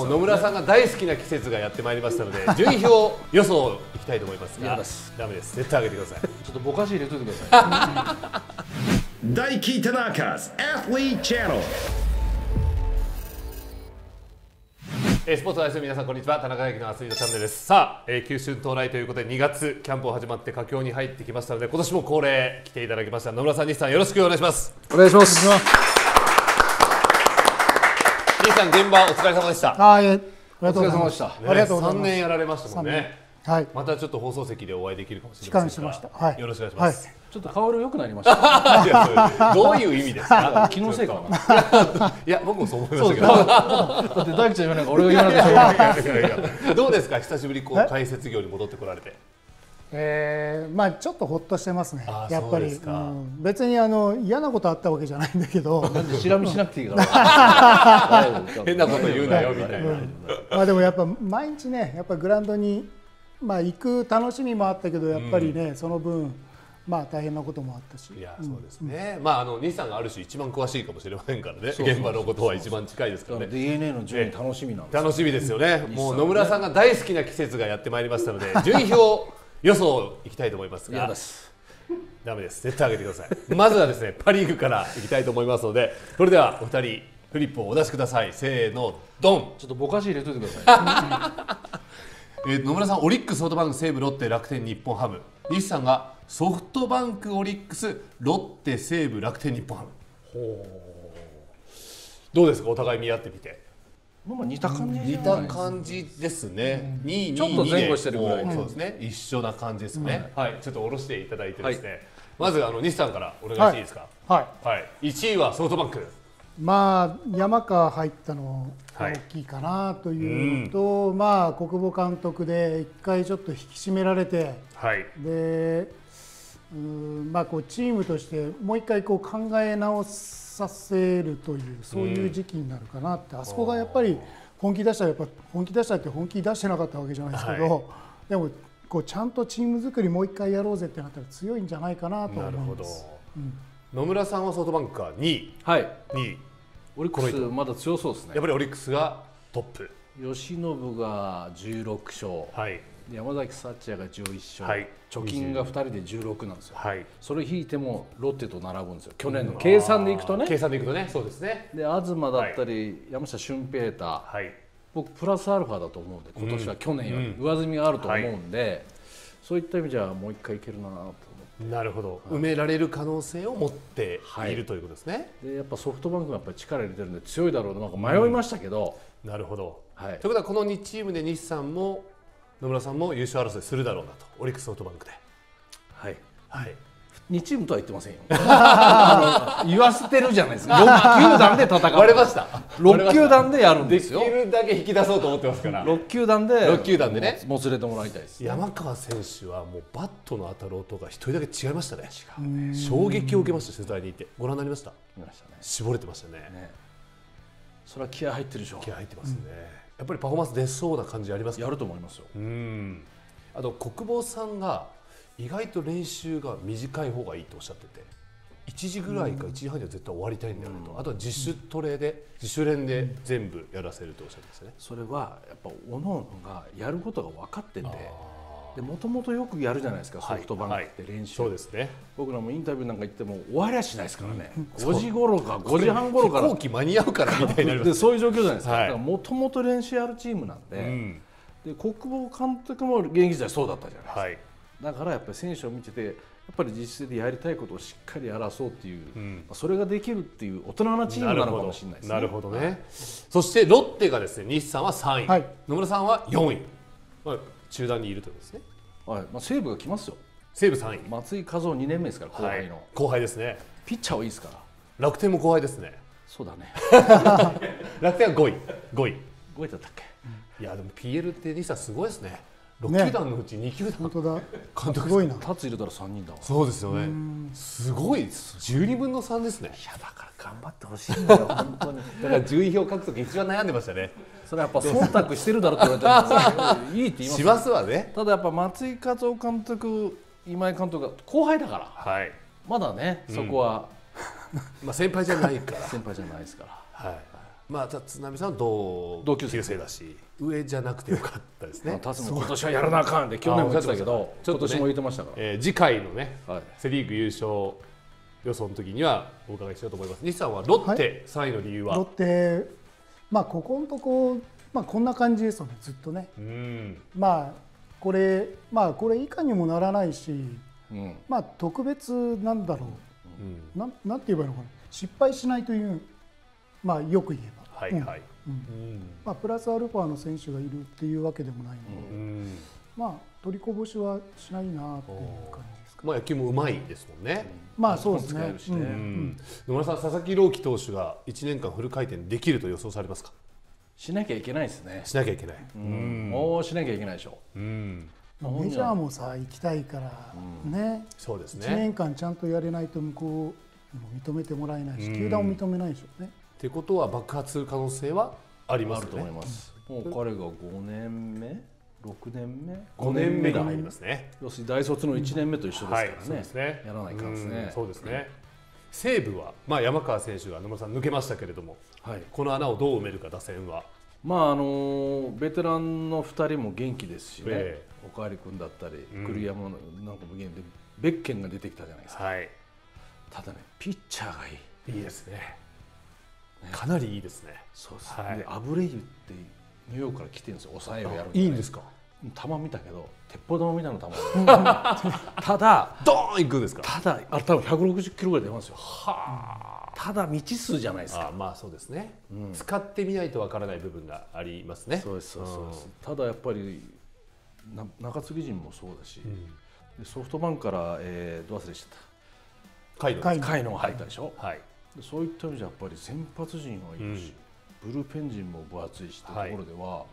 もう野村さんが大好きな季節がやってまいりましたので 順位表予想いきたいと思いますがダメです。絶対上げてください。ちょっとぼかし入れといてください。大輝田中 Athlete Channel えースポーツを愛する皆さんこんにちは。田中大輝のアスリートチャンネルです。さあ、えー、九春到来ということで2月キャンプを始まって佳境に入ってきましたので今年も恒例来ていただきました。野村さん西さんよろしくお願いします。お願いします西さん現場お疲れ様でした。はい、ありおがとうございま。疲れ様ですした。ありがとうござい3ます。年やられましたもんね。はい、またちょっと放送席でお会いできるかもしれませんがしました。はい。よろしくお願いします、はちょっと顔色良くなりました。どういう意味です。か 気のせいかな。いや僕もそう思いましたけど。だって大輝ちゃん言わないから俺が言わないいやいやいや。どうですか？久しぶりこう解説業に戻ってこられてえー、まあちょっとほっとしてますねやっぱり、そうん。別にあの嫌なことあったわけじゃないんだけど、なんでしなくていいから 変なこと言うなよみたいな、まあでもやっぱ毎日ね、やっぱグラウンドにまあ行く楽しみもあったけど、やっぱりね、その分まあ大変なこともあったし。いやそうですね、まああの西さんがある種一番詳しいかもしれませんからね。現場のことは一番近いですからね。DNA の順位楽しみなんですよ。楽しみですよね。もう野村さんが大好きな季節がやってまいりましたので順位表予想いきたいと思いますが。嫌です。ダメです。絶対上げてください。まずはですねパ・リーグからいきたいと思いますのでそれではお二人フリップをお出しください。せーのドン。ちょっとぼかし入れといてください。えー野村さんオリックスソフトバンク西武ロッテ楽天日本ハム。西さんがソフトバンクオリックスロッテ西武楽天日本ハム。どうですか？お互い見合ってみてまあまあ似た感じ似た感じですね、2ちょっと前後してるぐらい。もうそうですね。一緒な感じですね、はい。ちょっと下ろしていただいてですね、まずあの西さんからお願いしていいですか？はい。はい、1位はソフトバンク。まあ山川入ったのはい大きいかなというのと、まあ国母監督で一回ちょっと引き締められて。はい。でうーんまあ、こうチームとしてもう一回こう考え直させるというそういう時期になるかなって、あそこがやっぱり本気出したらやっぱ本気出したって本気出してなかったわけじゃないですけど、はい。でもこうちゃんとチーム作りもう一回やろうぜってなったら強いんじゃないかなとなるほど。思います。野村さんはソフトバンクが2位はい。2位オリックスまだ強そうですね。やっぱりオリックスがトップ。慶喜が16勝。はい。で山崎福也が11勝、はい。貯金が2人で16なんですよ。はい。それ引いてもロッテと並ぶんですよ。去年の計算でいくとね。計算でいくとね。そうですね。で東だったり、山下俊平太。はい。僕プラスアルファだと思うんで今年は去年より。上積みがあると思うんで、そういった意味じゃもう一回いけるなと思って。なるほど。埋められる可能性を持ってい。るということですね、でやっぱソフトバンクがやっぱり力入れてるんで強いだろうななんか迷いましたけど、なるほど、はい。ということはこの2チームで西さんも野村さんも優勝争いするだろうなとオリックスソフトバンクで。はい、はい。2チームとは言ってませんよ。言わせてるじゃないですか。6球団で戦う。割れました。6球団でやるんできですよるだけ引き出そうと思ってますから。6球団で六球団でね。もつれてもらいたいです。山川選手はもうバットの当たる音が一人だけ違いましたね。衝撃を受けました取材に行って。ご覧になりました？見ましたね。絞れてましたね。ね。それは気合入ってるでしょ。気合入ってますね、やっぱりパフォーマンス出そうな感じありますか？やると思いますよ。うん。あと国防さんが意外と練習が短い方がいいとおっしゃってて1時ぐらいか1時半には絶対終わりたいんだよねと、あとは自主トレで自主練で全部やらせるとおっしゃってますね、それはやっぱ各々がやることが分かっててでもともとよくやるじゃないですかソフトバンクって練習、そうですね。僕らもインタビューなんか行っても終わりゃしないですからね、5時頃か5時半頃から。飛行機間に合うからみたいになります。でそういう状況じゃないですか、はい。だからもともと練習やるチームなんで,、うん。で国防監督も現役時代そうだったじゃないですか、はい。だからやっぱり選手を見ててやっぱり実質でやりたいことをしっかりやらそうっていう、ん。それができるっていう大人なチームなのかもしれないですね。なるほどね。そしてロッテがですね西さんは3位、はい。野村さんは4位、まあ、中段にいるということですねはい。まあ、西武が来ますよ。西武3位。松井稼頭2年目ですから後輩の、はい、後輩ですね。ピッチャーはいいですから。楽天も後輩ですね。そうだね。楽天は5位。5位。覚えてたっけ？いやでも PL って西さんすごいですね。6ね。球団のうち2球団。本当だ。監督す。ごいな。タツ入れたら3人だそうですよね。すごい12分の3ですね。やだから頑張ってほしいんだよ本当に。だから順位表獲得一番悩んでましたね。それはやっぱ忖度してるだろって言われてもいいって言いますよしますわね。ただやっぱ松井稼頭監督今井監督が後輩だからはい、まだねそこは。まあ、先輩じゃないから。先輩じゃないですから。はい。まあ立浪さんは同同級生。生だし上じゃなくてよかったですね。タツも今年はやらなあかんって去年も言ってたけどちょっとね今年も言ってましたから、えー次回のね、はい。セ・リーグ優勝予想の時にはお伺いしようと思います。西さんはロッテ3位の理由は、ロッテ、まあ、ここのとこ、まあ、こんな感じですよね、ずっとね。うん。まあ、これ、まあ、これ以下にもならないし、うん。まあ、特別なんだろう。ん。う、なんなんて言えばいいのかな、失敗しないという、まあ、よく言えば。うんはいはい。うん。まあ、プラスアルファの選手がいるっていうわけでもないので、うん。まあ、取りこぼしはしないなっていう感じ。まあ野球もうまいですもんね。まあ、そうですね。野村さん佐々木朗希投手が1年間フル回転できると予想されますか？しなきゃいけないですね、しなきゃいけない。うん。もうしなきゃいけないでしょ。うん。メジャーもさ行きたいからね、1そうですね。年間ちゃんとやれないと向こうにも認めてもらえないし、うん。球団も認めないでしょうね。ってことは爆発する可能性はありますよね。あると思い。ます、もう彼が5年目6年目？5年目が入りだますね。要するに大卒の1年目と一緒ですからはいね,、、そうですね。やらないかんですねうんそうですね。西武はまあ山川選手が野村さん抜けましたけれども、はいこの穴をどう埋めるか打線は。まああのベテランの2人も元気ですしね、えおかわり君だったり、うん栗山のなんかも元気でベッケンが出てきたじゃないですかはい。ただねピッチャーがいいいいですね。かなりいいですね。そうです、はいでアブレイユってニューヨークから来てるんですよ。抑えをやるい。いんですか？球見たけど鉄砲玉みたいな球。ただドーンいくんですか？ただあれ多分160キロぐらい出ますよ。ただ未知数じゃないですか。あまあそうですね、使ってみないとわからない部分がありますね。そうですそうですそうです。ただやっぱりな中継ぎ陣もそうだし、うん。でソフトバンクから、えー、ど忘れしちゃった。甲斐野が入ったでしょ、はい。でそういった意味じゃやっぱり先発陣はいるし、ブルペン陣も分厚いしというところでは、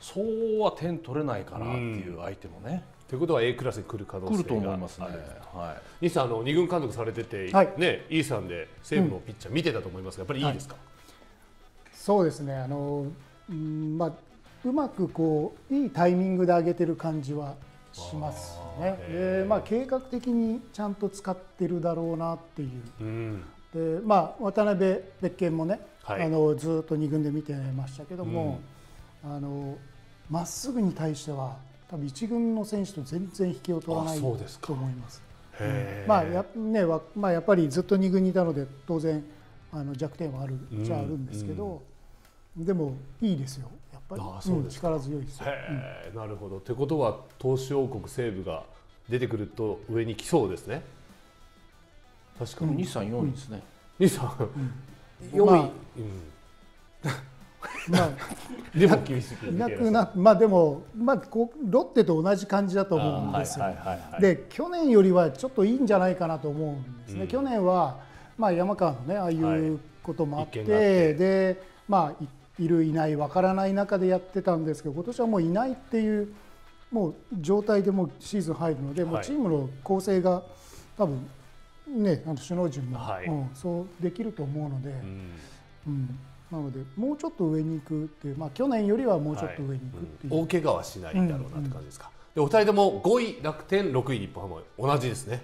そうは点取れないかなっていう相手もね、ということは A クラスに来る可能性が来ると思いますね。はい西さんあの二軍監督されてて、はいねイーさんで西武のピッチャー見てたと思いますが、やっぱりいいですか？そうですね。あの、うんまあうまくこういいタイミングで上げてる感じはしますね。で、まあ計画的にちゃんと使ってるだろうなっていう。うん。で、まあ渡辺別件もね、はいあのずっと二軍で見てましたけども、あのまっすぐに対しては多分一軍の選手と全然引けを取らないと思います。まあやねわまあやっぱりずっと二軍にいたので当然あの弱点はあるじゃああるんですけど、でもいいですよやっぱりあそうですん力強いですよ。なるほど。ってことは投手王国西武が出てくると上に来そうですね。確かに。日産4位ですね、西さん、四位、まあうん。まあ。でも厳しくいなくなまあでもまあこうロッテと同じ感じだと思うんですよ。はいはいはいはい。で去年よりはちょっといいんじゃないかなと思うんですね、うん。去年は、まあ、山川のねああいはい。うこともあって,、一見があって。でまあいいるいないわからない中でやってたんですけど今年はもういないっていうもう状態でもうシーズン入るので、もうはい。チームの構成が多分ねあの首脳陣も、はい。うんそうできると思うので、うん。うん。なのでもうちょっと上に行くっていう、まあ、去年よりはもうちょっと上に行くっていう。大怪我はしないだろうなって感じですか。でお二人とも5位楽天、6位日本ハム同じですね。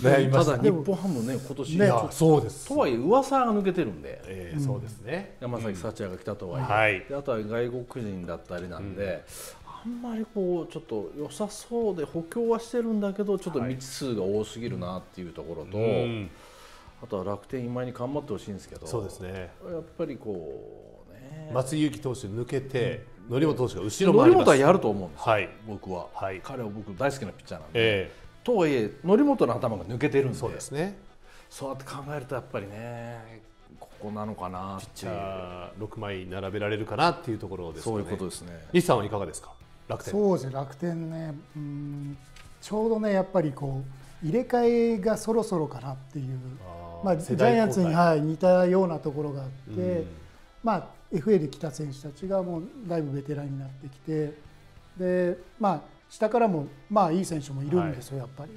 悩みましたただ日本ハムね今年、いやそうです。とはいえ噂が抜けてるんで。えーそうですね。山崎幸也が来たとはいえ、はい。であとは外国人だったりなんで、あんまりこうちょっと良さそうで補強はしてるんだけどちょっと未知数が多すぎるなっていうところと、うんあとは楽天今井に頑張ってほしいんですけどそうですね。やっぱりこうね松井裕樹投手抜けて、則本投手が後ろ回り。則本はやると思うんですよ、はい。僕は、はい彼は僕大好きなピッチャーなんで、えとはいえ則本の頭が抜けてるんーでそうですね。そうやって考えるとやっぱりねここなのかなってじいうゃあ6枚並べられるかなっていうところですかね。そういうことですね西さんはいかがですか？楽天。そうですね楽天ね。うんちょうどねやっぱりこう入れ替えがそろそろかなっていう。まあ、ジャイアンツに、はい、似たようなところがあって、うん。まあ、FA で来た選手たちがもうだいぶベテランになってきてで、まあ、下からも、まあ、いい選手もいるんですよ、やっぱり。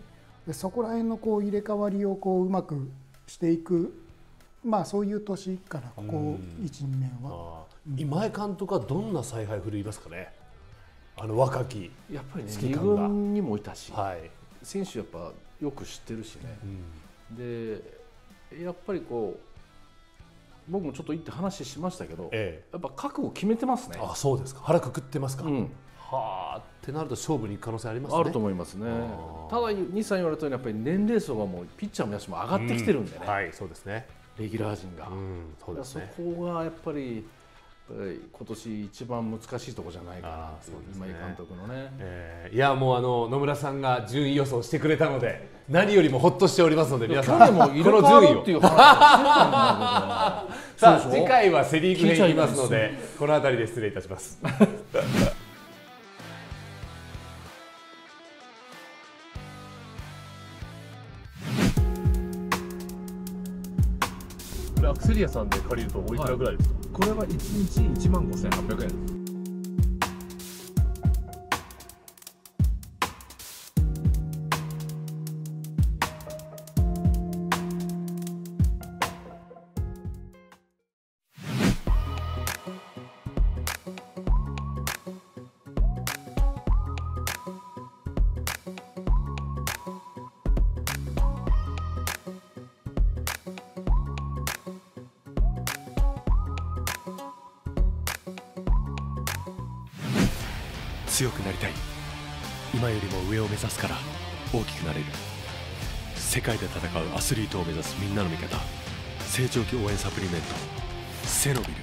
でそこら辺のこう入れ替わりをこううまくしていく、まあ、そういう年かなここうん。12年は。今江監督はどんな采配振るいますかね？あの若き。やっぱりね指揮二官が。軍にもいたし、はい。選手やっぱよく知ってるしね、でやっぱりこう僕もちょっと行って話しましたけど、えやっぱ覚悟決めてますね。あそうですか。腹くくってますか、うん、はあってなると勝負に行く可能性ありますね。あると思いますね。ただ西さん言われたようにやっぱり年齢層がもうピッチャーも野手も上がってきてるんでね、はいそうですね。レギュラー陣が、うんそうですね。そこがやっぱりえー今年一番難しいところじゃないかなね。今井監督のね。えーいやもうあの野村さんが順位予想してくれたので何よりもほっとしておりますので皆さん去年も入れ替わるっていう話をしてたんだけど。さあ次回はセ・リーグ編いきますのでこの辺りで失礼いたします 屋さんで借りるとおいくらぐらいですか、はい。これは1日1万5800円強くなりたい。今よりも上を目指すから大きくなれる。世界で戦うアスリートを目指すみんなの味方。成長期応援サプリメント。セノビル。